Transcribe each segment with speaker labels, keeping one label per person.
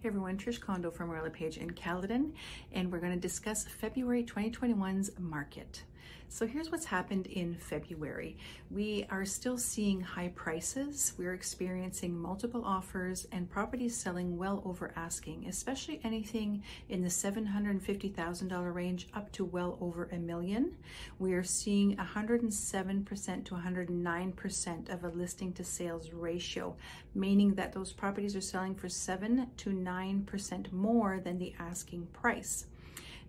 Speaker 1: Hey everyone, Trish Condo from Royal LePage in Caledon, and we're going to discuss February 2021's market. So here's what's happened in February. We are still seeing high prices. We're experiencing multiple offers and properties selling well over asking, especially anything in the $750,000 range up to well over a million. We are seeing 107% to 109% of a listing to sales ratio, meaning that those properties are selling for 7 to 9% more than the asking price.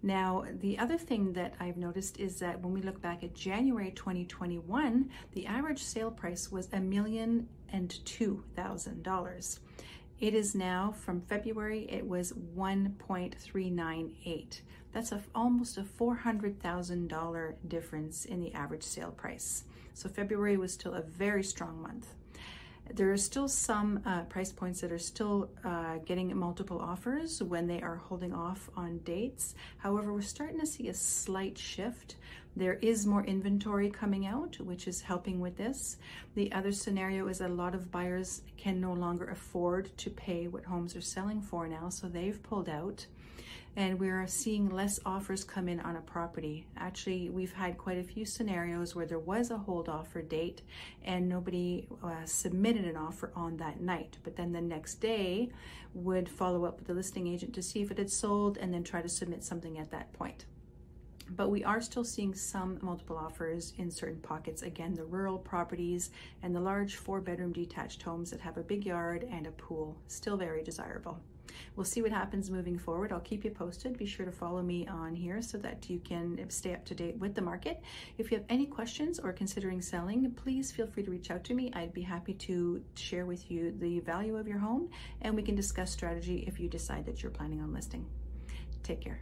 Speaker 1: Now, the other thing that I've noticed is that when we look back at January 2021, the average sale price was a million and two thousand dollars. It is now from February, it was 1.398. That's a, almost a $400,000 difference in the average sale price. So February was still a very strong month. There are still some uh, price points that are still uh, getting multiple offers when they are holding off on dates. However, we're starting to see a slight shift. There is more inventory coming out, which is helping with this. The other scenario is a lot of buyers can no longer afford to pay what homes are selling for now, so they've pulled out and we're seeing less offers come in on a property. Actually, we've had quite a few scenarios where there was a hold offer date and nobody uh, submitted an offer on that night, but then the next day would follow up with the listing agent to see if it had sold and then try to submit something at that point but we are still seeing some multiple offers in certain pockets. Again, the rural properties and the large four bedroom detached homes that have a big yard and a pool, still very desirable. We'll see what happens moving forward. I'll keep you posted. Be sure to follow me on here so that you can stay up to date with the market. If you have any questions or considering selling, please feel free to reach out to me. I'd be happy to share with you the value of your home and we can discuss strategy if you decide that you're planning on listing. Take care.